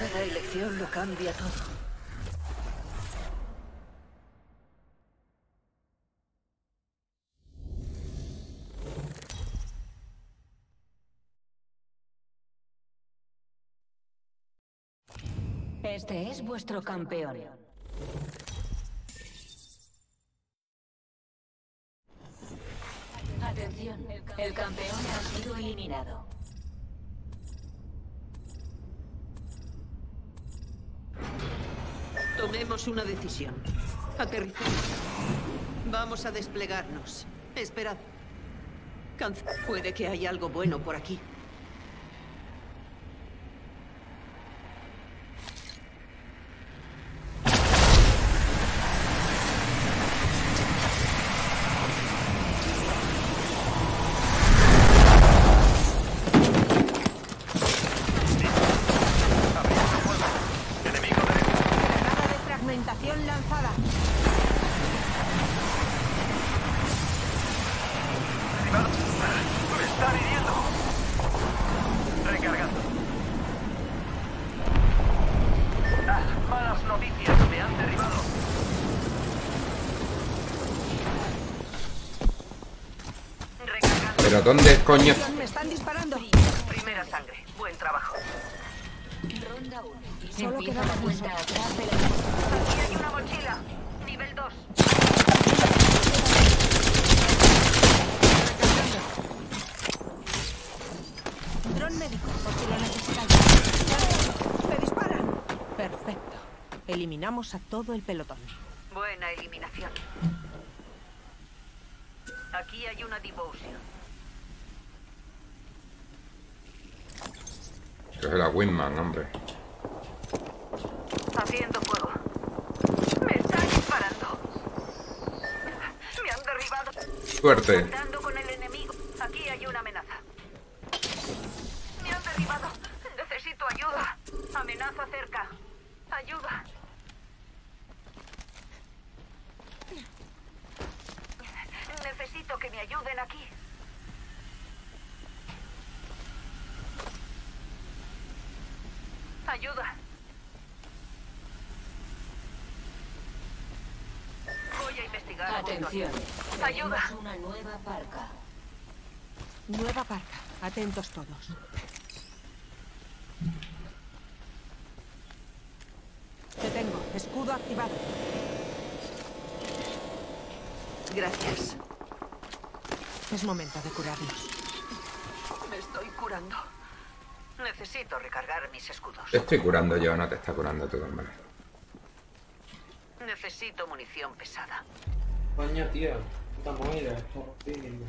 Cada elección lo cambia todo. Este es vuestro campeón. Atención, el campeón ha sido eliminado. Tomemos una decisión. Aterricemos. Vamos a desplegarnos. Esperad. Puede que haya algo bueno por aquí. Granada de fragmentación lanzada. ¡Me están hiriendo! Recargando. Ah, malas noticias, me han derribado. ¿Dónde coño? Me están disparando. Primera sangre. Buen trabajo. Ronda 1. Solo quedaba la cuenta uno. atrás de la... Aquí hay una mochila. Nivel 2. Dron médico, por si lo necesitáis. ¡Me disparan! Perfecto. Eliminamos a todo el pelotón. Buena eliminación. Aquí hay una devotion. Que es la Winman, hombre. Haciendo fuego. Me están disparando. Me han derribado. Suerte. Con el enemigo. Aquí hay una amenaza. Me han derribado. Necesito ayuda. Amenaza cerca. Ayuda. Necesito que me ayuden aquí. Ayuda. Voy a investigar. Atención. Ayuda. Tenemos una nueva parca. Nueva parca. Atentos todos. Te tengo. Escudo activado. Gracias. Es momento de curarnos. Me estoy curando. Necesito recargar mis escudos. Te estoy curando yo, no te está curando tú, hombre. Necesito munición pesada. Coño, tío. Puta movida. por fin.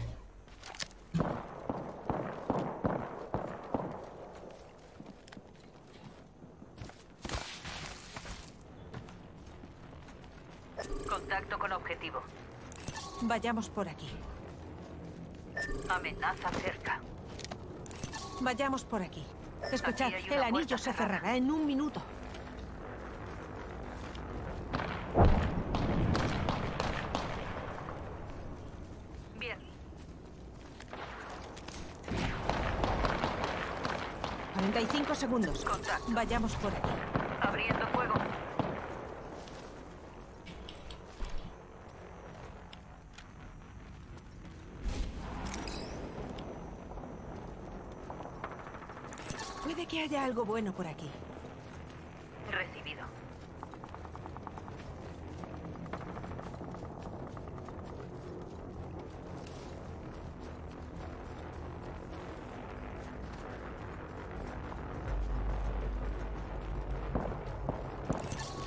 Contacto con objetivo. Vayamos por aquí. Amenaza cerca. Vayamos por aquí. Escuchad, el anillo se cerrará en un minuto. Bien. 45 segundos. Vayamos por aquí. Abriendo fuego. Puede que haya algo bueno por aquí. Recibido.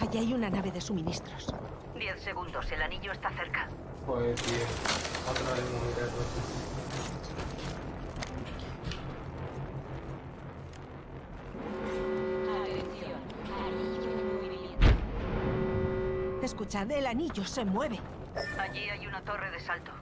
Allí hay una nave de suministros. Diez segundos. El anillo está cerca. Joder, tío. Otra vez. Atención. Anillo en movimiento. Escuchad, el anillo se mueve. Allí hay una torre de salto.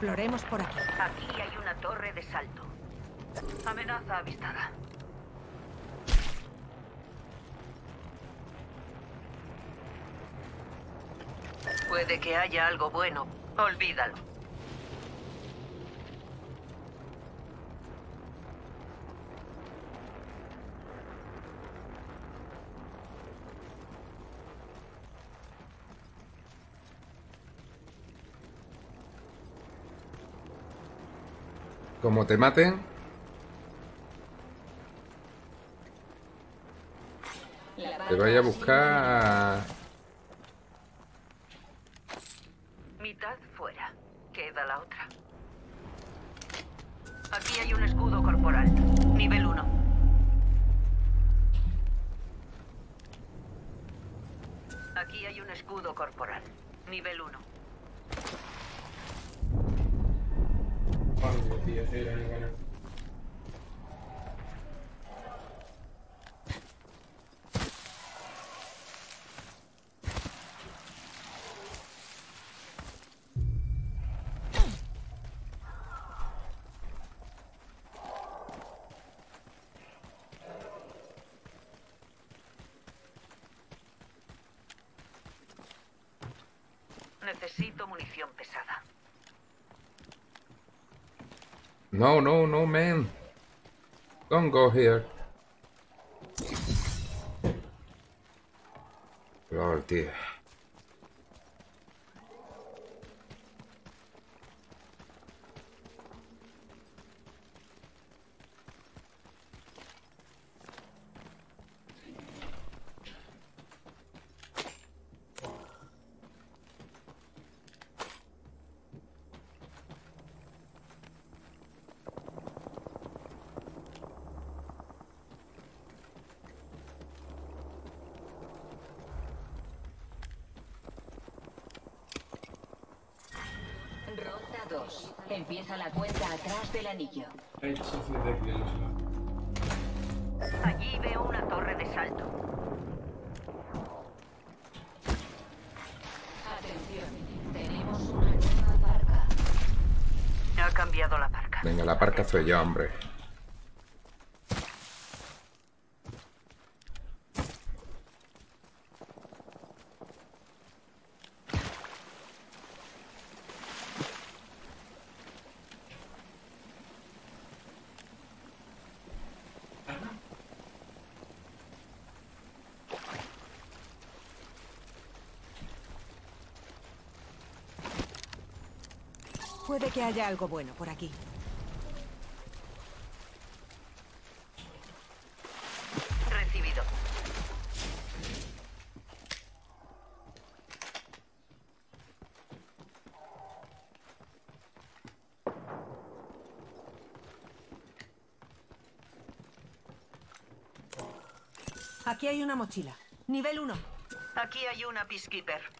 Exploremos por aquí. Aquí hay una torre de salto. Amenaza avistada. Puede que haya algo bueno. Olvídalo. Como te maten, te vaya a buscar... Mitad fuera. Queda la otra. Aquí hay un escudo corporal. Nivel 1. Aquí hay un escudo corporal. Nivel 1. Necesito munición pesada. No, no, no, man. Don't go here. Lol, tío. 2. Empieza la cuenta atrás del anillo. Allí veo una torre de salto. Atención, tenemos una nueva barca. Ha cambiado la parca. Venga, la parca soy yo, hombre. Puede que haya algo bueno por aquí. Recibido. Aquí hay una mochila. Nivel 1. Aquí hay una Peacekeeper.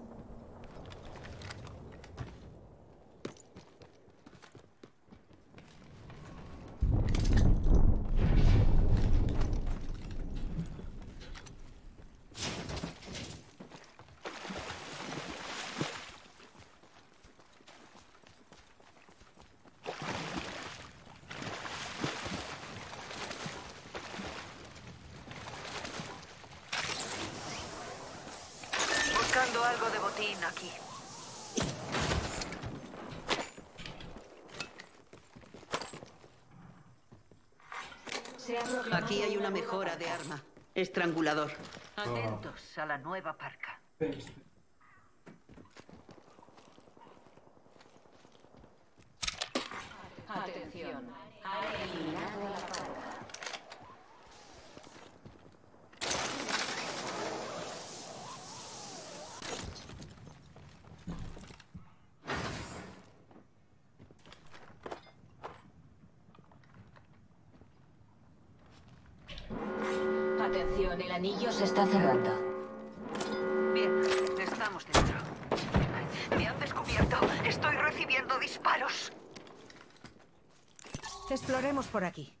Algo de botín aquí. Aquí hay una mejora de arma. Estrangulador. Atentos a la nueva parca. Atención, ha eliminado la barca. Atención, el anillo se está cerrando. Bien, estamos dentro. Me han descubierto. Estoy recibiendo disparos. Exploremos por aquí.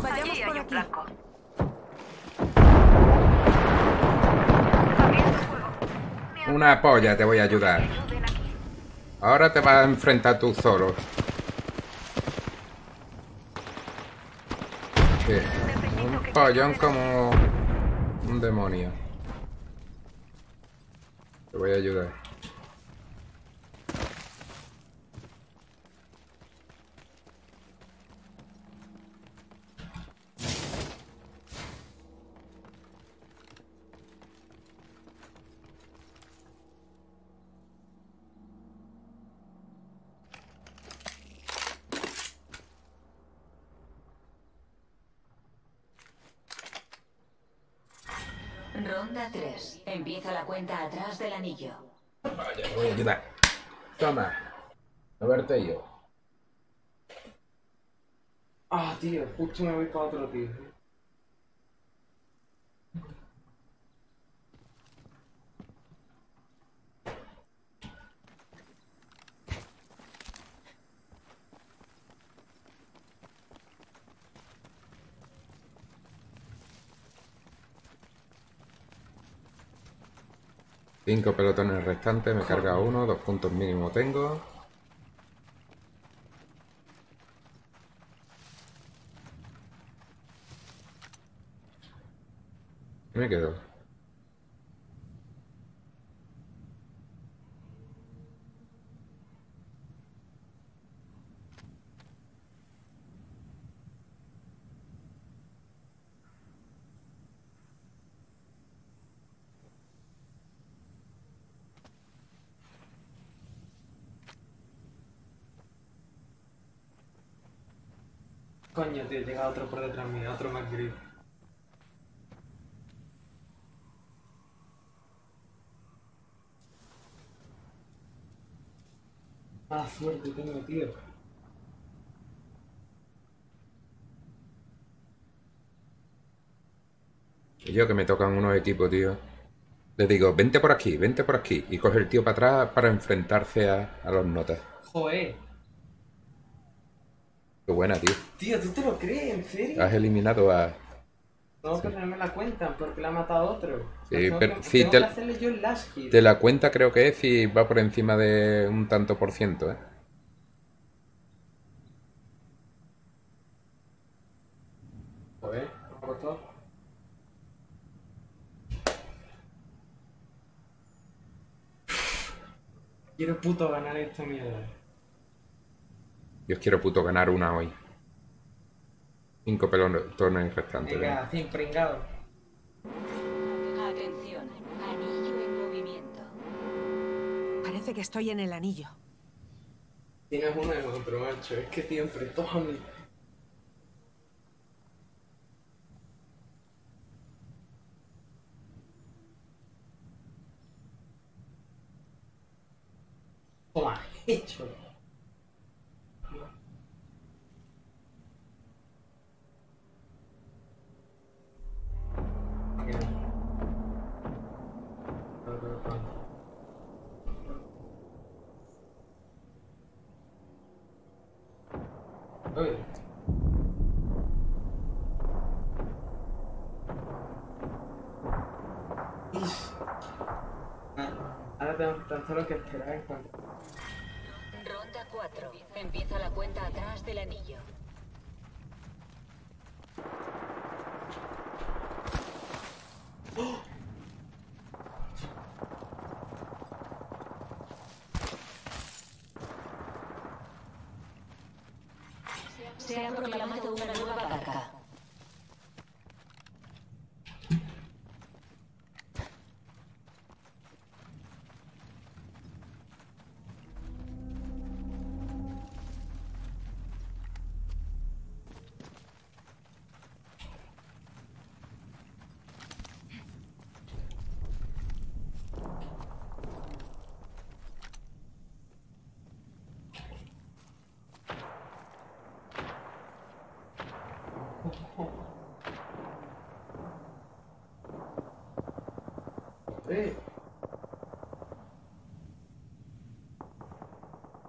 Vayamos Allí por hay un aquí. blanco. Una polla, te voy a ayudar. Ahora te vas a enfrentar tú solo. Un pollón como un demonio. Te voy a ayudar. Ronda 3. Empieza la cuenta atrás del anillo. Vaya, te voy a ayudar. Toma. A verte yo. Ah, tío, justo me voy para otro tío. Cinco pelotones restantes, me carga uno, dos puntos mínimo tengo. Me quedo. Coño, tío, llega otro por detrás mío, otro más gris. Ah, suerte tengo, tío. Y yo que me tocan unos equipos, tío. Le digo, vente por aquí, vente por aquí. Y coge el tío para atrás para enfrentarse a, a los notas. Joder. Qué buena, tío. Tío, ¿tú te lo crees? ¿En serio? Has eliminado a... No, pero no me la cuentan porque la ha matado otro. Sí, Tengo pero que, sí, tengo te- que hacerle yo el last hit. De la cuenta creo que es y va por encima de un tanto por ciento, ¿eh? A ver. Quiero puto ganar esta mierda. Yo quiero puto ganar una hoy. Cinco pelotones restantes. Venga, sin pringado. Atención. Anillo en movimiento. Parece que estoy en el anillo. Tienes uno en otro, macho. Es que siempre todos a mí. Toma, hecho. Ah, Ahora tengo tan solo que esperar en cuanto. Ronda 4. Empieza la cuenta atrás del anillo. Se ha proclamado una nueva carga.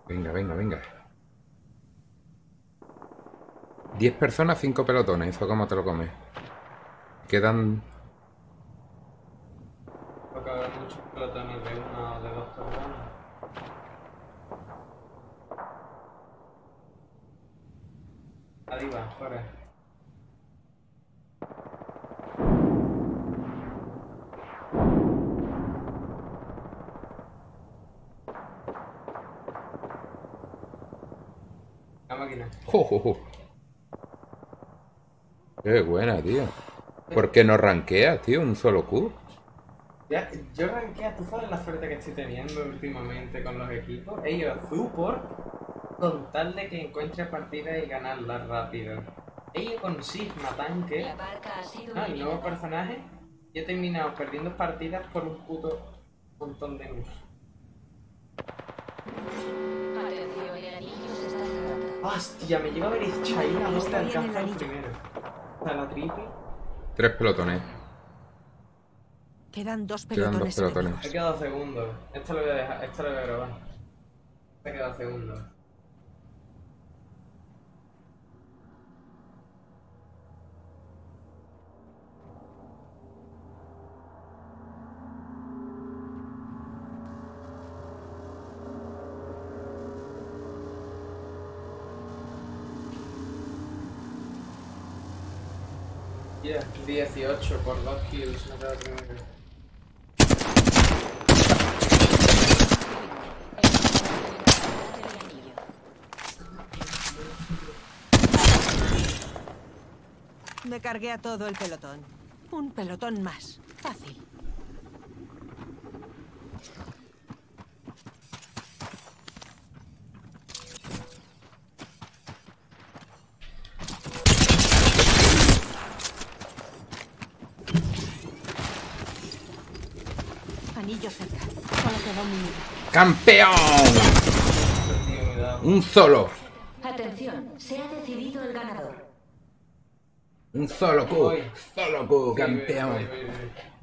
Venga, venga, venga. 10 personas, 5 pelotones. ¿Eso cómo te lo comes? Quedan... Porque habrá muchos pelotones de una o de dos personas. Arriba, fuera. Máquina. ¡Jo, jo, jo! Qué buena, tío. ¿Por qué no ranqueas, tío? Un solo Q. Ya, yo ranquea, tú sabes la suerte que estoy teniendo últimamente con los equipos. A Zupor con tal de que encuentre partidas y ganarlas rápido. Ido con Sigma tanque. Ah, el nuevo personaje. Y he terminado perdiendo partidas por un puto montón de nus. Hostia, me llega a ver Está bien el alcanza el anillo. primero. Sea, la triple. Tres pelotones. Quedan dos Quedan dos pelotones. pelotones. He quedado segundo. Esto lo voy a dejar, esto lo voy a grabar. He quedado segundo. Yeah, 18 por 2 kills, me quedo primero. Me cargué a todo el pelotón. Un pelotón más. Fácil. Anillo cerca. Solo queda un minuto. ¡Campeón! Un solo. Atención, se ha decidido el ganador. Un solo Q. Solo Q, campeón. voy, voy, voy.